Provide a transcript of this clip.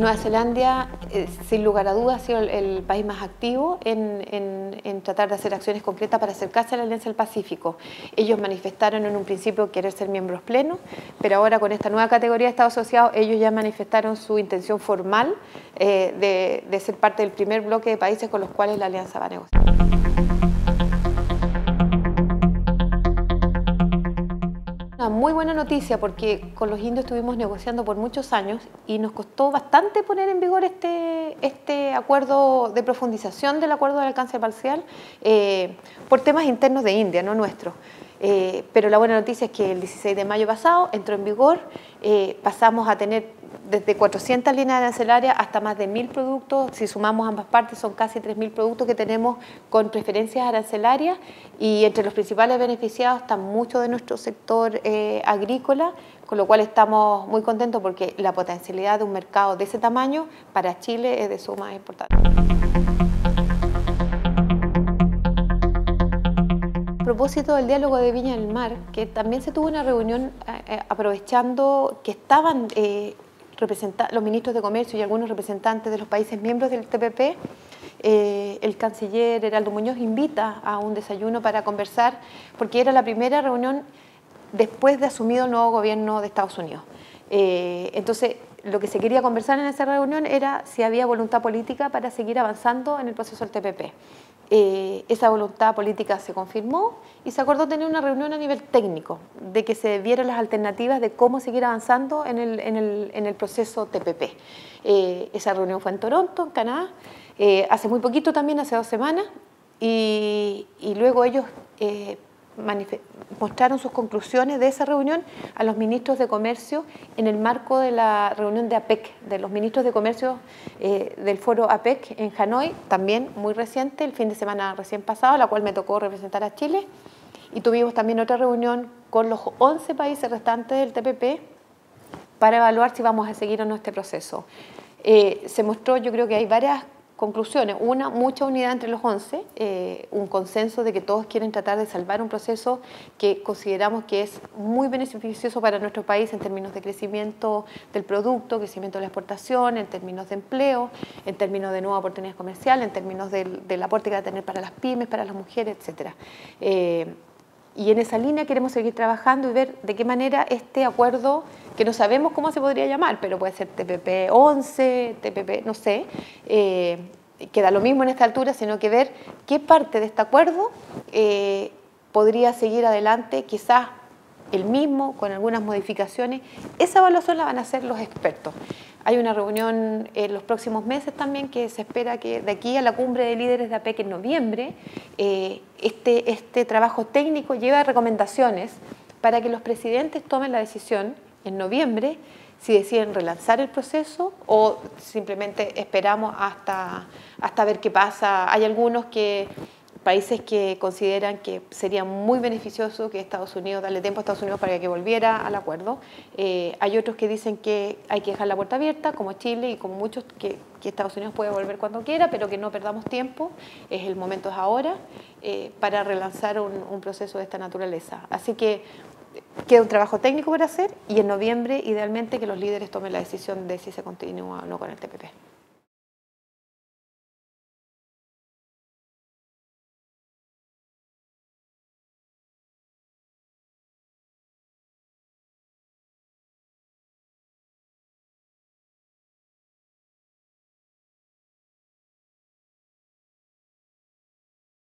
Nueva Zelanda, eh, sin lugar a dudas, ha sido el, país más activo en, tratar de hacer acciones concretas para acercarse a la Alianza del Pacífico. Ellos manifestaron en un principio querer ser miembros plenos, pero ahora con esta nueva categoría de Estado asociado, ellos ya manifestaron su intención formal eh, de, de ser parte del primer bloque de países con los cuales la Alianza va a negociar. Una muy buena noticia porque con los indios estuvimos negociando por muchos años y nos costó bastante poner en vigor este, este acuerdo de profundización del acuerdo de alcance parcial eh, por temas internos de India, no nuestros. Eh, pero la buena noticia es que el 16 de mayo pasado entró en vigor, eh, pasamos a tener desde 400 líneas arancelarias hasta más de 1.000 productos. Si sumamos ambas partes, son casi 3.000 productos que tenemos con preferencias arancelarias y entre los principales beneficiados está mucho de nuestro sector eh, agrícola, con lo cual estamos muy contentos porque la potencialidad de un mercado de ese tamaño para Chile es de suma importancia. A propósito del diálogo de Viña del Mar, que también se tuvo una reunión eh, eh, aprovechando que estaban los ministros de Comercio y algunos representantes de los países miembros del TPP, eh, el canciller Heraldo Muñoz invita a un desayuno para conversar, porque era la primera reunión después de asumido el nuevo gobierno de Estados Unidos. Eh, entonces, lo que se quería conversar en esa reunión era si había voluntad política para seguir avanzando en el proceso del TPP. Eh, esa voluntad política se confirmó y se acordó tener una reunión a nivel técnico, de que se vieran las alternativas de cómo seguir avanzando en el, proceso TPP. Eh, esa reunión fue en Toronto, en Canadá, eh, hace muy poquito también, hace dos semanas, y luego ellos mostraron sus conclusiones de esa reunión a los ministros de Comercio en el marco de la reunión de APEC, de los ministros de Comercio eh, del foro APEC en Hanoi, también muy reciente, el fin de semana recién pasado, la cual me tocó representar a Chile. Y tuvimos también otra reunión con los 11 países restantes del TPP para evaluar si vamos a seguir o no este proceso. Eh, se mostró, yo creo que hay varias conclusiones. Una, mucha unidad entre los 11, eh, un consenso de que todos quieren tratar de salvar un proceso que consideramos que es muy beneficioso para nuestro país en términos de crecimiento del producto, crecimiento de la exportación, en términos de empleo, en términos de nueva oportunidades comerciales, en términos del, aporte que va a tener para las pymes, para las mujeres, etc. y en esa línea queremos seguir trabajando y ver de qué manera este acuerdo, que no sabemos cómo se podría llamar, pero puede ser TPP 11, TPP, no sé, eh, queda lo mismo en esta altura, sino que ver qué parte de este acuerdo eh, podría seguir adelante, quizás el mismo, con algunas modificaciones. Esa evaluación la van a hacer los expertos. Hay una reunión en los próximos meses también que se espera que de aquí a la cumbre de líderes de APEC en noviembre, eh, este, este trabajo técnico lleve a recomendaciones para que los presidentes tomen la decisión en noviembre si deciden relanzar el proceso o simplemente esperamos hasta, hasta ver qué pasa. Hay algunos que países que consideran que sería muy beneficioso que Estados Unidos, darle tiempo a Estados Unidos para que volviera al acuerdo. Eh, hay otros que dicen que hay que dejar la puerta abierta, como Chile y como muchos, que, Estados Unidos puede volver cuando quiera, pero que no perdamos tiempo, es el momento es ahora, eh, para relanzar un, un proceso de esta naturaleza. Así que queda un trabajo técnico por hacer y en noviembre idealmente que los líderes tomen la decisión de si se continúa o no con el TPP.